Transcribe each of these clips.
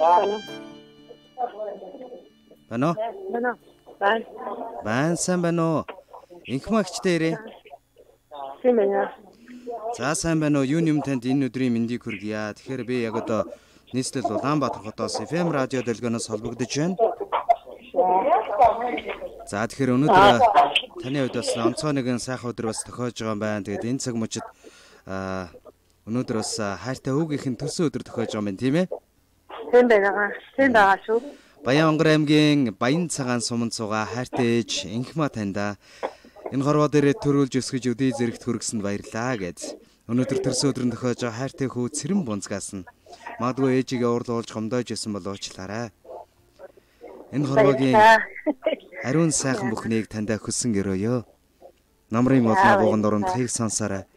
Байна уу? Байна. Байна. Байна сайн байна уу? Инхмагчтай ирээ. Тийм байна. За сайн байна уу? Юу юм танд энэ өдрийн мэндийг хүргье. Тэгэхээр би яг одоо нийслэл Улаанбаатар хотоос FM радио дэлгэнээс холбогдож байна. За тэгэхээр өнөөдөр таны хувьд бас онцгой нэгэн сайхан өдөр бас тохиож байгаа юм байна. Тэгээд энэ цаг аа өнөөдөр бас хайртай өвгийнхэн төсөө өдөр тохиож байгаа юм тийм ээ? Тийм байна. Тийм байгаа шүү. Баян-Онгор аймгийн Баян цагаан суманд суугаа хайртай ээж Инхма таньда энэ хорвоо дээрээ төрүүлж өсгөж өдий зэрэгт хүргэсэнд баярлаа гэж. Өнөөдөр төрсөн өдрөнд тохиож байгаа хайртай хүү Цэрэн бунцгаас нь магадгүй ээжигээ уурлуулж гомдоож исэн бол уучлаарай. Энэ хорвогийн ариун сайхан бүхнийг таньда хүссэн гэрөөё. Намрын улмаа бууган дурамтхыг сонсоорой.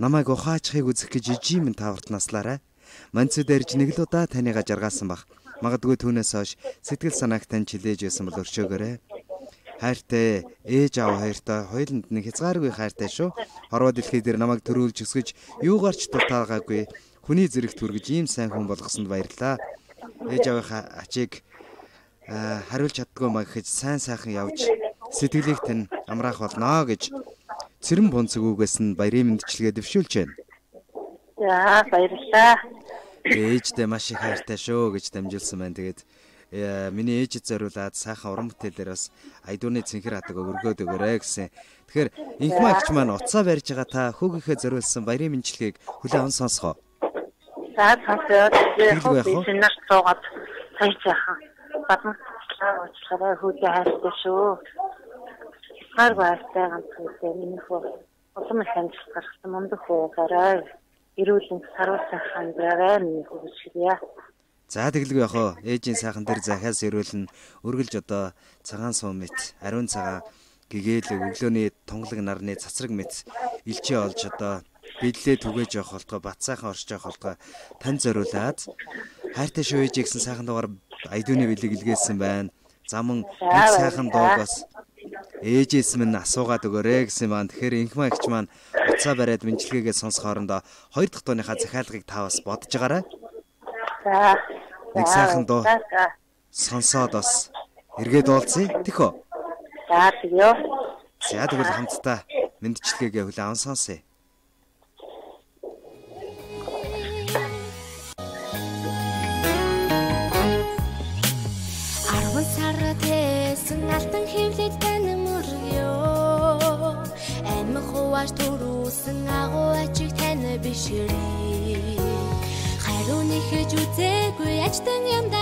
Намайг ухаачхыг үзэх гэж ижимэн таварт наслаарай. Манцуд ирж нэг л удаа таныг жаргаасан бах. Магадгүй түүнээс хойш сэтгэл санааг тань чилээж байсан бол өршөөгөөрэй. Хайртай ээж аав хоёртой хоёуланд нэг хязгааргүй хайртай шүү. Хорвоо дэлхий дээр намайг төрүүлж өсгөж юугаарч дутаагаагүй хүний зэрэгт хүргэж ийм сайн хүн болгосонд баярлалаа. Ээж аавынхаа ачийг хариулж чаддгүй маа гэхэд сайн сайхан явж сэтгэлийг тань амраах болно гэж цэрэн бунцэг үгээс нь баярын мэндчилгээ дэвшүүлж байна. За баярлалаа. Ээждээ маш их хайртай шүү гэж дамжуулсан байна. Тэгээд э, миний ээжэд зориулаад сайхан уран бүтээлээр бас айдууны цэнхэр хадаг өргөөд өгөөрэй гэсэн. Тэгэхээр инхм агч маань уцаа барьж байгаа та хүүгийнхээ зориулсан баярын мэндчилгээг хүлээн сонсгоо. За сонсоод би нар суугаад сайн сайхан бадмачлаа уучлаарай хүүдээ хайртай шүү. Хар байртай ганц хүүдээ миний хөө улам их амжилт гаргасан мундаг хөө гараа эрүүл мэнд сайхан байгаарай миний хүсэлье. За тэгэлгүй яхаа ээжийн сайхан тэр захиас эрүүлэн өргөлж одоо цагаан суун мэт ариун цагаан гэгээл өглөөний тунгалаг нарны цацраг мэт илчээ олж одоо бидлээ түгээж явах болтгой бат сайхан орж явах болтгой тань зориулаад хайртай шүү ээж гэсэн сайхан дугаар айдууны бэлэг илгээсэн байна. Замун нэг сайхан дууг бас ээжээс минь асуугаад өгөөрэй гэсэн маань тэгэхээр инхмаа ихч маань уцаа бариад мэнчилгээгээ сонсох хоорондоо хоёр дахь дууныхаа захиалгыг та бас бодож байгаарай. За. Нэг сайхан дуу сонсоод бас эргээд уулзъя. Тэхөө. За тэгё. За тэгвэл хамтдаа мэндчилгээгээ хүлээн аван сонсъё. Тань бишрээ Харууны хийж үзээгүй ачтан юм да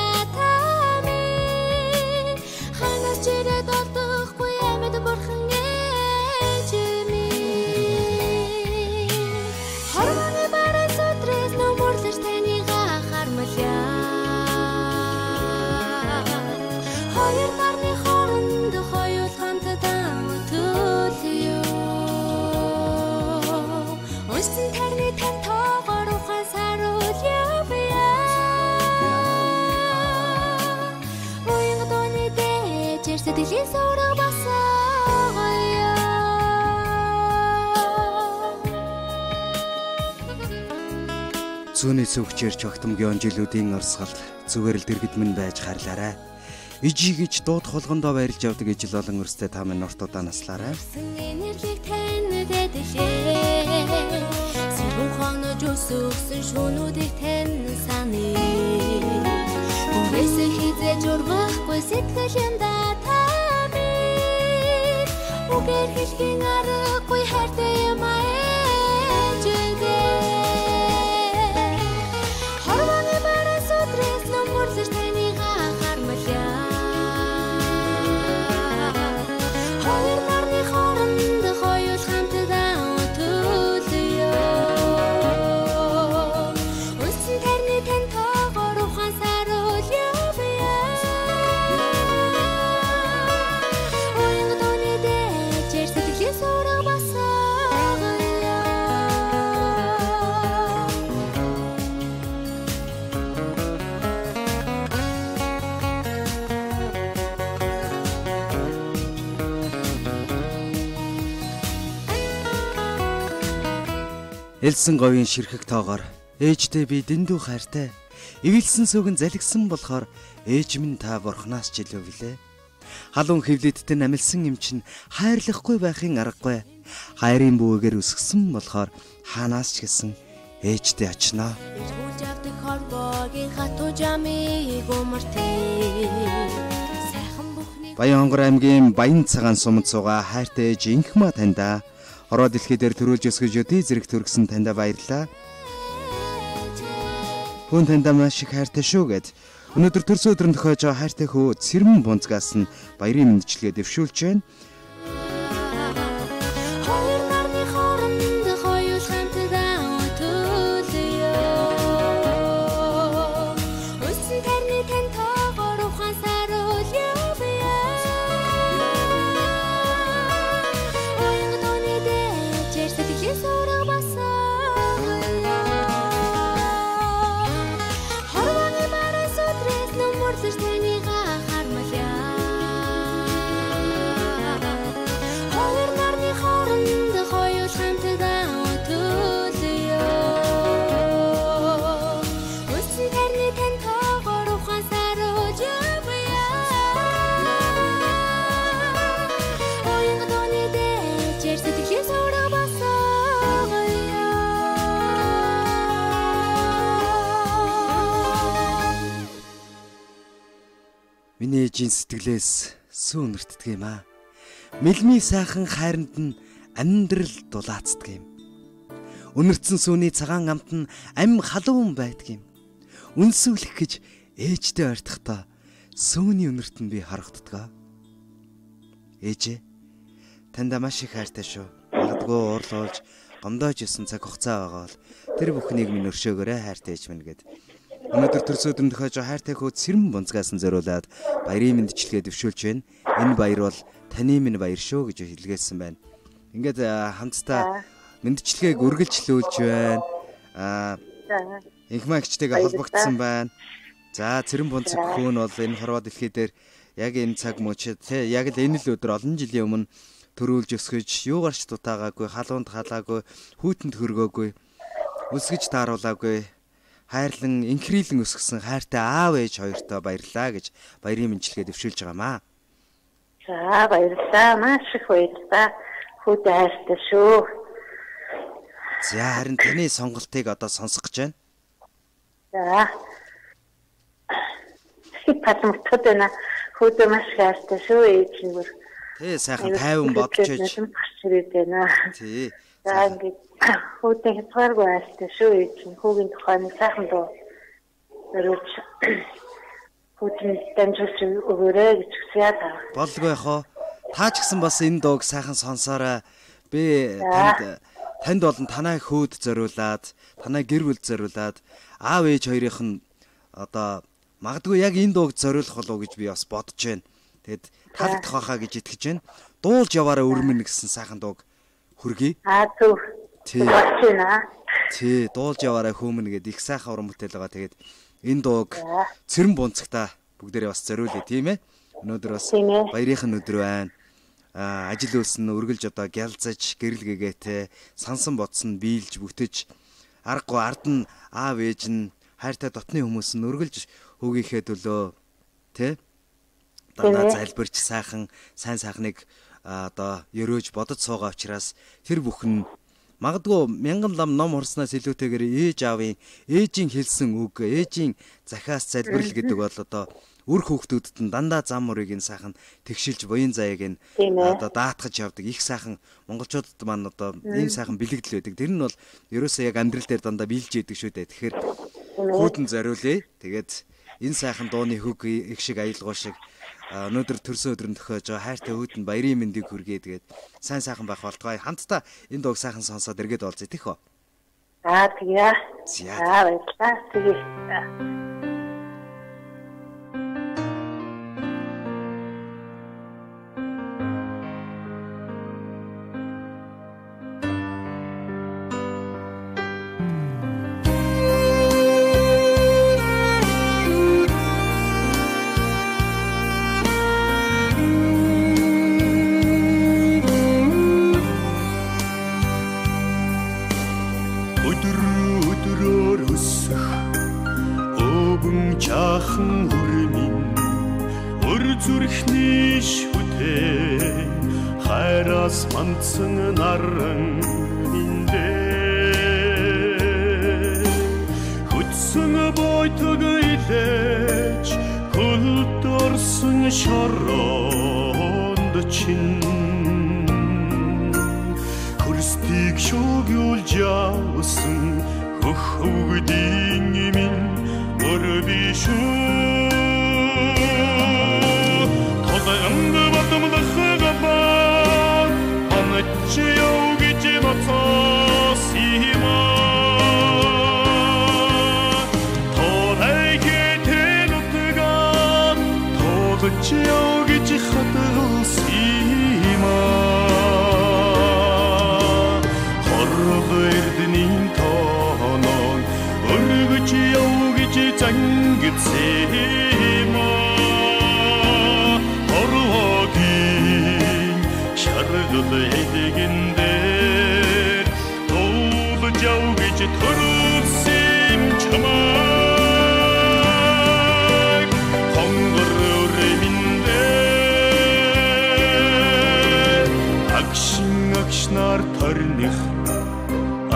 Зүүнний цөвчээр чогтмгийн жилүүдийн орсгалд зүгээр л дэргэд минь байж харлаарай. Ижи гэж дууд холгондоо баярлж явдаг ижил олон өрстэй та минь нуртуудаа наслаарай. Сэн энержиг танд дэдэлээ Сэрүүн хонож өсөсөн шүүнүүдийг тань саны Бүрээсээ хизээж ургахгүй сэтгэл юм да тами Үгээр хэлхийн аргагүй хайртай юм ээжэдээ Элсэн говийн ширхэг тоогоор ээжтэй би дэндүү хайртай. Ивэлсэн сүгэн залгсан болохоор ээж минь та бурхнаас ч илүү билээ. Халуун хөвлөдтэй намилсан юм чинь хайрлахгүй байхын аргагүй. Хайрын бүүгээр өсгсөн болохоор хаанаас ч гэсэн ээжтэй очноо. Бүхний Баянгор аймгийн Баян цагаан сумд сууга хайртай ээж инхма таньда хороо дэлхий дээр төрүүлж өсгөж өдий зэрэг төргсөн таньда баярлаа. Хүн таньда маш их хайртай шүү гэд өнөөдөр төрсөн өдрөнд тохиож байгаа хайртай хөө Цэрмэн бунцгаас нь баярын мэндчлэгээ дэвшүүлж байна. Миний ээжийн сэтгэлээс сүү нэртдэг юм аа. Мэлми сайхан хайранд нь амьдрал дулаацдаг юм. Үнэрцэн сүүний цагаан амт нь ам халуун байдаг юм. Үнсүүлэх гэж ээжтэй ойртохдоо сүүний үнэрт нь би харагддаг. Ээжээ танда маш их хайртай шүү. Магадгүй уурлуулж гомдоож исэн цаг хугацаа байгаа бол тэр бүхнийг минь өршөөгөөрэй хайртай ээж минь гэд Өнөөдөр төрсөд өндөхөж хайртай хөө цэрэн бунцгаас нь зориулаад баярын мэндчлэгээ дэвшүүлж байна. Энэ баяр бол таны минь баяр шүү гэж хэлгээсэн байна. Ингээд хамтдаа мэндчлэгээг үргэлжлүүлж байна. Аа инхмагчтэйгээ холбогдсон байна. За цэрэн бунцэг хөө нь бол энэ хорвоо дэлхий дээр яг энэ цаг мөч те яг л энэ л өдөр олон жилийн өмнө төрүүлж өсгөж юугаарч дутаагаагүй халуунд халаагүй хүүтэнд хөргөөгүй өсгөж тааруулаагүй хайрлан инхрийлэн өсгсөн хайртай аав ээж хоёртоо баярлаа гэж баярын мэндчлэгээ дэвшүүлж байгаамаа. За баярлалаа. Маш их баярлалаа. Хүүтэй хайртай шүү. За харин таны сонголтыг одоо сонсох гэж байна. За. Патмтод байна. Хүүтэй маш их хайртай шүү. Ээж нь. Тэ сайхан тайван бодож ээж. Тий. За ингээд хүүтэй хязгааргүй хайртай шүү. Ээж нь хүүгийн тухай нэг сайхан дуу. Өрөөж хүүтний дамжуулж өгөөрэй гэж хүсье та. Болгүй яхаа. Та ч гэсэн бас энэ дууг сайхан сонсоорой. Би танд танд болон танай хөөд зориулаад, танай гэр бүл зориулаад аав ээж хоёрынх нь одоо магадгүй яг энэ дууг зориулах болов гэж би бас бодож байна. Тэгэд таалагдах байхаа гэж итгэж байна. Дуулж яваараа өрмөн гэсэн сайхан дууг хүргэе. Аа зөв. Тий. Байна. Тий, дуулж яваараа хөмөн гэд их сайхан уран бүтээл байгаа. Тэгээд энэ дууг цэрэн бунцагта бүгдээрээ бас зориулъя тийм ээ. Өнөөдөр бас баярынхан өдөр байна. Аа ажил үйлс нь үргэлж одоо гялзаж, гэрэл гэгээтэй, сансан бодсон, биелж, бүтэж аргагүй ард нь аав ээж нь хайртай дотны хүмүүс нь үргэлж хүүгийнхээ төлөө тий дандаа залбирч сайхан сайн сайхныг одоо өрөөж бодож суугаа учраас тэр бүхэн магадгүй мянган лам ном хорсноос илүүтэйгээр ээж аавын ээжийн хэлсэн үг ээжийн захиас залбирал гэдэг бол одоо үр хүүхдүүдэд нь дандаа зам мөрийг нь сайхан тэгшилж буян заяаг нь одоо даатгаж явдаг их сайхан монголчуудад маань одоо ийм сайхан бэлэгдэл байдаг. Тэр нь бол ерөөсөө яг амьдрал дээр дандаа биелж идэг шүү дээ. Тэгэхээр хүүдэн зориулъя. Тэгээд энэ сайхан дууны хөг их шиг аялгау шиг өнөөдөр төрсөн өдрөнд тохиож байгаа хайртай хүүдэн баярын мэндийг хүргэе тэгээд сайн сайхан байх болтугай хамтдаа энэ дууг сайхан сонсоод эргээд олзъя тийх үү За тэгье. За баярлалаа. Тэгээ. Өдөр өдрөөр өсөх. Өвгөн чахан үрмийн өр зүрхний шүтээ хайраас мандсан наран индээ хөтсөн бойтог илээч хөлд орсон шоронд чинь хөрстийг шүүгүүлж явсан хөх хөвгдийн минь мөр би шүү гэж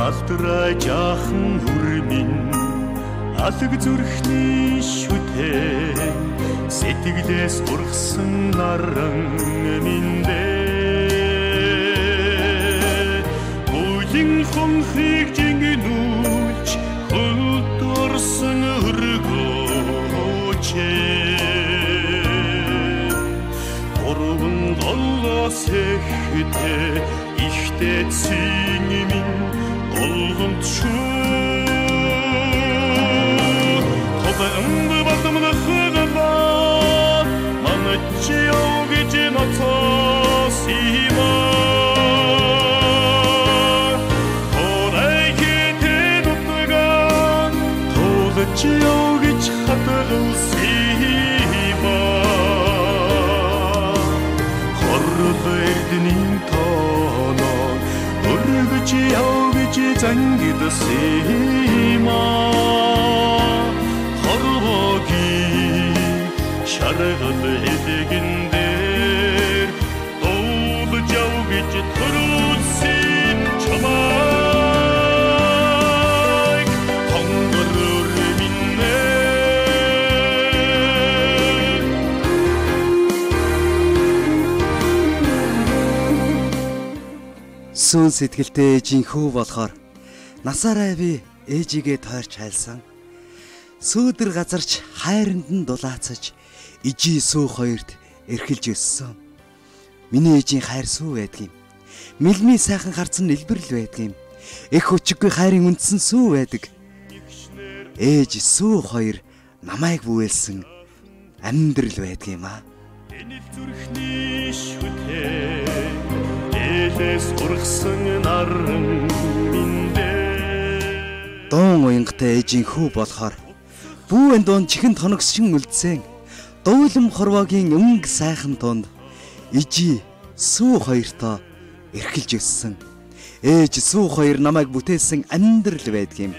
алдраа жаахан хүрмин алг зүрхний шүтээ сэтгэлээс ургсан наран миндэ бүлин хонхыг жингэнүүлж хөлдөрсөн өргөөчээ Орвон голлос эхтэй ихтэйцэн минь олгонд шүү Хобэнд бадамна хэгэнэ манчи овгич ноцос има. Чи Сүүн сэтгэлтэй жинхүү болохоор насаараа би ээжигээ тойрч хайлсан. Сүүдэр газарч хайранд нь дулаацаж ижи сүү хоёрт эрхэлж өссөн. Миний ээжийн хайр сүү байдгийн. Мэлми сайхан харцсан нэлбэрл байдгийн. Эх хүчгүй хайрын үндсэн сүү байдаг. Ээж сүү хоёр намайг бүвэлсэн амьдрал байдгийм аа. Энэ зүрхний шүтээ элэс ургсан наран миндэ Дуун уянгатай ээжийн хүү болохоор бүүэн дуун чихэн тоногсшин үлдсэн. Дуулам хорвогийн өнгө сайхан тунд ижи сүү хоёртоо эрхэлж өссөн. Ээж сүү хоёр намайг бүтээсэн амьдрал байдгийм.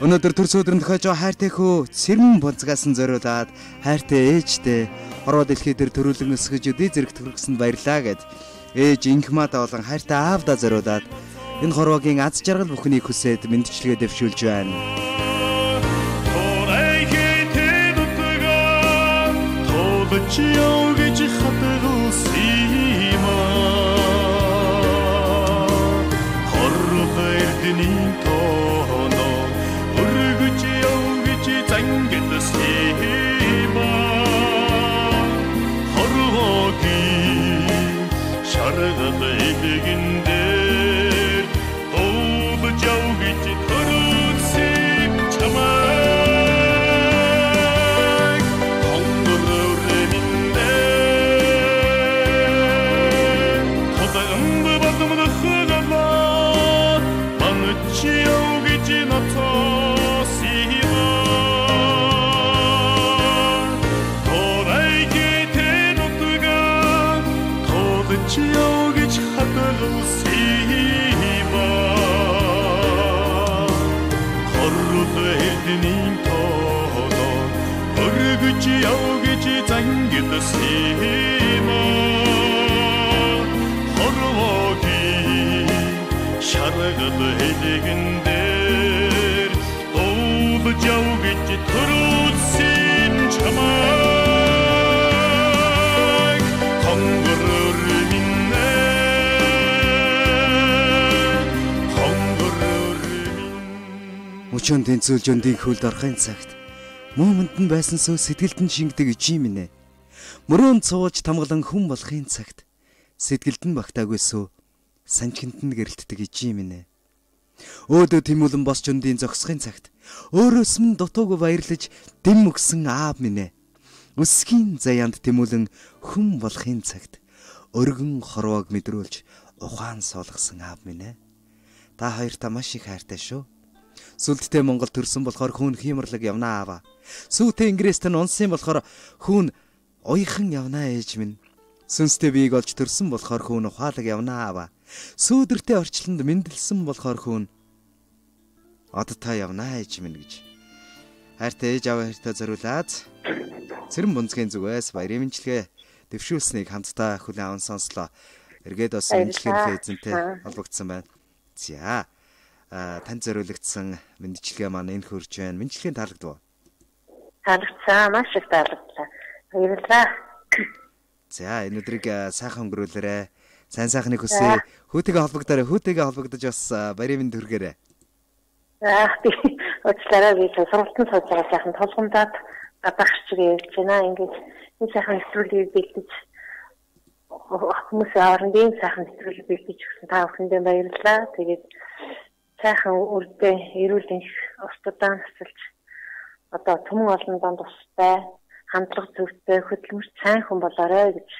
Өнөөдөр төрс өдрөнд тохиож байгаа хайртай хөө цэрмэн бонцгаас нь зориулаад хайртай ээжтэй хорвоо дэлхий дээр төрүүлэн өсгөж өдий зэрэг төрөгсөнд баярлаа гэд ээж инхмада болон хайртай аавда зориулаад энэ хорвоогийн аз жаргал бүхнийг хүсээд мэдчилгээ дэвшүүлж байна. Чи явж хатгалсима Хоррох эрдний тооно өргөж явж зангидсима яв гэж төрүүлсэн чамайг Мөчөн тэнцүүлж өндийн хөлд орохын цагт мууманд нь байсан сөө сэтгэлд нь шингэдэг ижи минь. Мөрөөнд сууж тамгалан хүн болохын цагт сэтгэлд нь багтаагүй сөө санчинд нь гэрэлтдэг ижи минь. Өөдөө тэмүүлэн босч өндийн зогсохын цагт өөрөөс минь дутуугүй баярлаж дэм өгсөн аав минь. Өсгийн заяанд тэмүүлэн хүн болохын цагт өргөн хорвоог мэдрүүлж ухаан суулгасан аав минь. Та хоёртаа маш их хайртай шүү. Сүлдтэй Монгол төрсөн болохоор хүүн хиймэрлэг явнаа аава. Сүүтэй Ингээс тань унсан болохоор хүүн уйхан явнаа ээж минь. Сүнстэй биеийг олж төрсөн болохоор хүүн ухаалаг явнаа аава. Сүүдэртэй орчлонд мэндэлсэн болохоор хүүн од та явнаа ээж минь гэж. Хайртай ээж аваа хайртай зориулаад цэрэн бунцгийн зүгээс баярын мэдлэгээ дэвшүүлснийг хамтдаа хүлээн аван сонслоо. Эргээд бас мэдлэгийн эзэнтэй холбогдсон байна. За танд зориулагдсан мэндчилгээ маань энэ хөрж байна. Мэндчилгээнд таалагдав. Таалагдсан маш их таалагдлаа. Баярлалаа. За энэ өдрийг сайхан өнгөрүүлээрэ. Сайн сайхныг хүсье. Хүүтэйгээ холбогдоорой. Хүүтэйгээ холбогдож бас а, баярын мэнд хүргээрэй. Аа би өчлөрөө би сургалтын сууж байгаа сайхан толгомдаад гадаах чигээ явж байна. Ингээд энэ сайхан нэвтрүүлгийг бэлдэж хүмүүс орондын сайхан нэвтрүүлэг бэлдэж өгсөн та бүхэндээ баярлалаа. Тэгээд сайхан үрдээ эрүүл энх устдаа насалж одоо түмэн олон донд тустай хамтлаг зөвтэй хөдөлмөрч сайн хүн болоорой гэж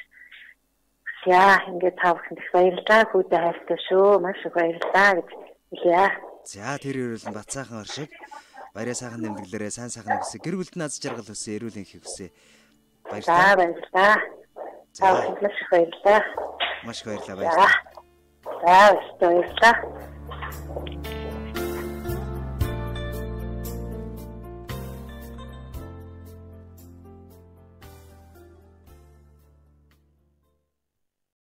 яа ингээд та бүхэнд их баярлалаа хүүдээ хайртай шүү маш их баярлалаа гэж хэлье. За тэр өрөөлн бацаахан оршиг баяраа сайхан нэмдэглээрээ сайн сайхан өсөе. Гэр бүлд наз жаргал өсөе, эрүүл энхийг өсөе. За Баярлалаа. баярлалаа. Бүхэнд маш их баярлалаа. Маш их баярлалаа За. баярлалаа. За баярлалаа.